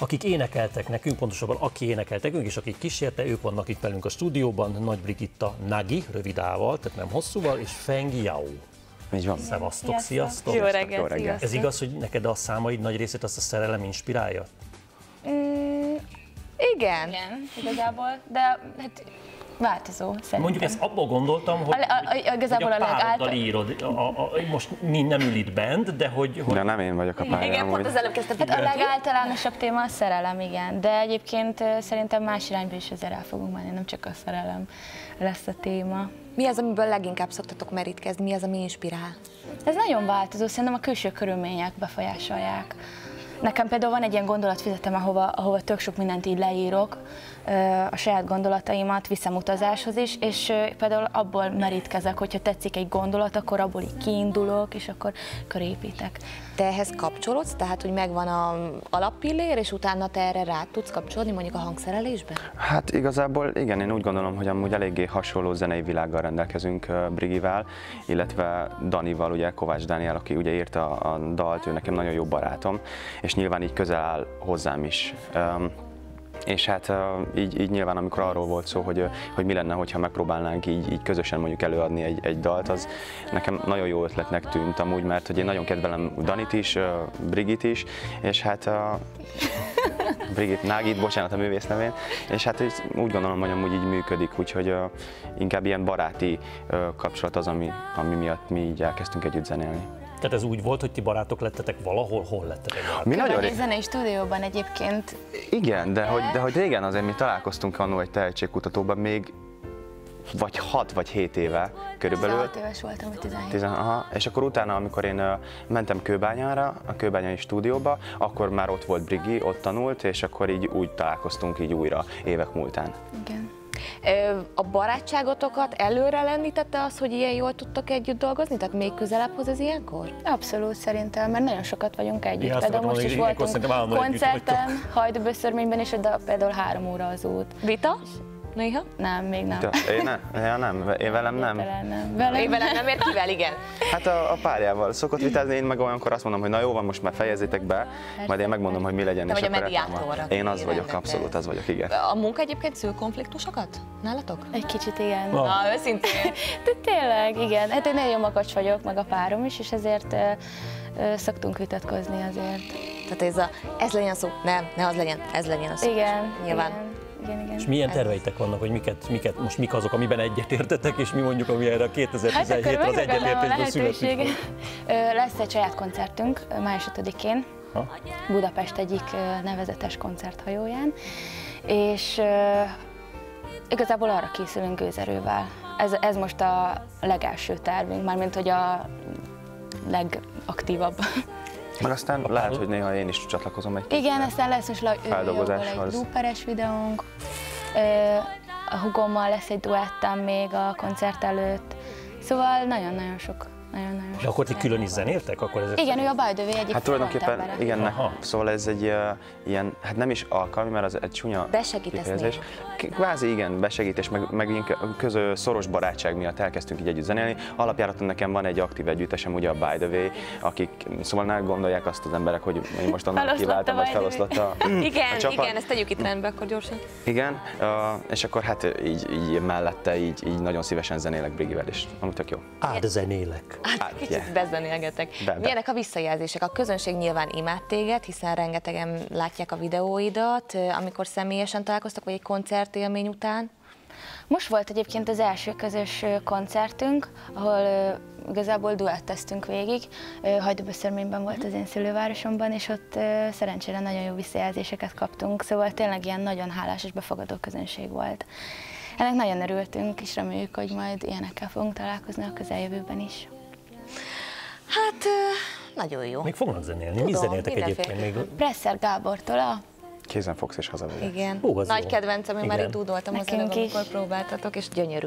Akik énekeltek nekünk, pontosabban aki énekelt nekünk, és akik kísérte, ők vannak itt velünk a stúdióban, Nagy Brigitta Nagi, rövidával, tehát nem hosszúval, és Feng Yao. Így van. Szevasztok, sziasztok! Jó Jó reggelt, reggelt. sziasztok. Ez igaz, hogy neked a számaid nagy részét azt a szerelem inspirálja? Mm, igen, Igen. igazából, de hát változó szerintem. Mondjuk ezt abból gondoltam, hogy, A- a- a- igazából hogy a a legáltal- pároddal írod. A, a, a, most nem ül itt bent, de hogy, hogy De nem én vagyok a pálya, Igen, pont az előbb kezdtem. Hát a legáltalánosabb téma a szerelem, igen. De egyébként szerintem más irányba is azért el fogunk menni, nem csak a szerelem lesz a téma. Mi az, amiből leginkább szoktatok merítkezni? Mi az, ami inspirál? Ez nagyon változó, szerintem a külső körülmények befolyásolják. Nekem például van egy ilyen gondolatfüzetem, ahova, ahova tök sok mindent így leírok, a saját gondolataimat viszem utazáshoz is, és például abból merítkezek, hogyha tetszik egy gondolat, akkor abból így kiindulok, és akkor körépítek. Te ehhez kapcsolódsz, tehát, hogy megvan a alappillér, és utána te erre rá tudsz kapcsolódni, mondjuk a hangszerelésben? Hát igazából igen, én úgy gondolom, hogy amúgy eléggé hasonló zenei világgal rendelkezünk Brigivel, illetve Danival, ugye Kovács Dániel, aki ugye írta a dalt, ő nekem nagyon jó barátom, és nyilván így közel áll hozzám is. És hát így, így nyilván, amikor arról volt szó, hogy, hogy mi lenne, hogyha megpróbálnánk így, így közösen mondjuk előadni egy, egy dalt, az nekem nagyon jó ötletnek tűnt amúgy, mert hogy én nagyon kedvelem Danit is, Brigit is, és hát uh, Brigit Nágit, bocsánat a művész nevén, és hát úgy gondolom, hogy amúgy így működik, úgyhogy uh, inkább ilyen baráti uh, kapcsolat az, ami, ami miatt mi így elkezdtünk együtt zenélni. Tehát ez úgy volt, hogy ti barátok lettetek valahol, hol lettetek barátok? Mi nagyon Vagy ré... egy zenei stúdióban egyébként Igen, de hogy, de hogy régen azért mi találkoztunk annó egy tehetségkutatóban még vagy 6 vagy 7 éve körülbelül. 16 éves voltam, vagy 17. 10, aha, és akkor utána, amikor én mentem Kőbányára, a Kőbányai stúdióba, akkor már ott volt Brigi, ott tanult, és akkor így úgy találkoztunk így újra évek múltán. Igen. A barátságotokat előre lendítette az, hogy ilyen jól tudtok együtt dolgozni? Tehát még közelebb hoz ez ilyenkor? Abszolút szerintem, mert nagyon sokat vagyunk együtt. Azt például most is voltunk koncerten, Hajdúböszörményben, és de például három óra az út. Vita? Néha? Nem, még nem. De én, ne, ja, nem, én velem nem. Egyáltalán nem. Velem Én velem nem ért, kivel igen. Hát a, a párjával szokott vitázni, én meg olyankor azt mondom, hogy na jó van, most már fejezzétek be, majd én megmondom, hogy mi legyen. Te és vagy a mediátor, Én az vagyok, abszolút az vagyok, igen. A munka egyébként szül konfliktusokat nálatok? Egy kicsit igen. Na. Na, őszintén. De tényleg, igen. Hát én nagyon makacs vagyok, meg a párom is, és ezért szoktunk vitatkozni azért. Tehát ez a, ez legyen a szó, nem, ne az legyen, ez legyen a szó. Igen, Nyilván. igen. Igen, igen. És milyen terveitek vannak, hogy miket, miket, most mik azok, amiben egyetértetek, és mi mondjuk, ami erre a Hát akkor 2017-re az megragadnám a egyetértésből születik? Lesz egy saját koncertünk május 5-én, Ha? Budapest egyik nevezetes koncerthajóján, és igazából arra készülünk gőzerővel. Ez, ez most a legelső tervünk, mármint hogy a legaktívabb. Meg aztán lehet, hogy néha én is csatlakozom egy Igen, aztán lesz most Feldolgozáshoz. egy looperes videónk, a hugommal lesz egy duettem még a koncert előtt, szóval nagyon-nagyon sok, nagyon-nagyon. De akkor ti külön is zenéltek? Akkor ezek Igen, ő a Bajdövé egyik Hát tulajdonképpen frontembere. igen, ne, szóval ez egy uh, ilyen, hát nem is alkalmi, mert az egy csúnya Besegítesz kifejezés. Kvázi igen, besegítés, meg, meg ilyen közö szoros barátság miatt elkezdtünk így együtt zenélni. Alapjáraton nekem van egy aktív együttesem, ugye a By the Way, akik szóval ne gondolják azt az emberek, hogy én most Feloszlotta kiváltam, vagy Way. feloszlotta Igen, a csapat. igen, ezt tegyük itt rendbe akkor gyorsan. Igen, uh, és akkor hát így, így mellette így, így nagyon szívesen zenélek Brigivel, és amúgy tök jó. Áld zenélek. Hát, kicsit yeah. bezenélgetek. Be, be. Milyenek a visszajelzések? A közönség nyilván imád téged, hiszen rengetegen látják a videóidat, amikor személyesen találkoztak, vagy egy koncertélmény után. Most volt egyébként az első közös koncertünk, ahol ö, igazából duetteztünk végig. Ö, Hajdúböszörményben volt az én szülővárosomban, és ott szerencsére nagyon jó visszajelzéseket kaptunk, szóval tényleg ilyen nagyon hálás és befogadó közönség volt. Ennek nagyon örültünk, és reméljük, hogy majd ilyenekkel fogunk találkozni a közeljövőben is. Hát, nagyon jó. Még fognak zenélni. Mi Tudom, zenéltek mindenféle. egyébként még? Presser Gábortól a Kézen fogsz és hazavezet. Igen. Hú, az Nagy jó. kedvencem, én már itt dúdoltam az előbb, amikor próbáltatok, és gyönyörű.